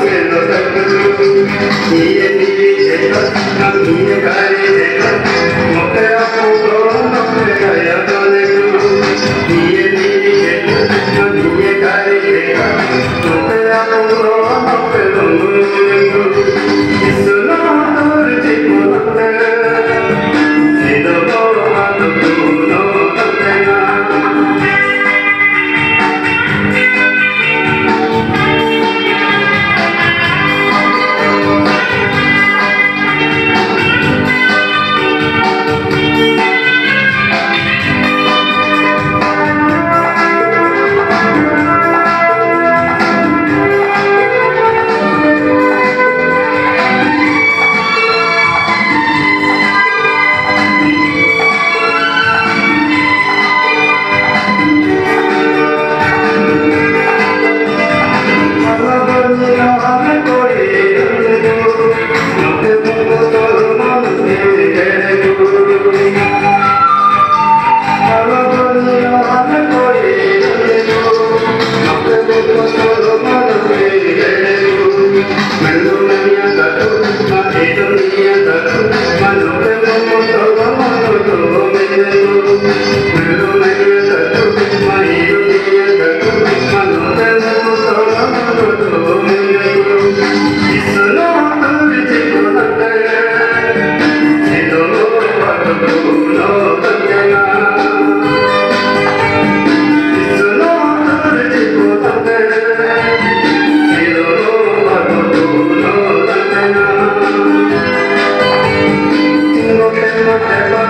Thank you. tempo.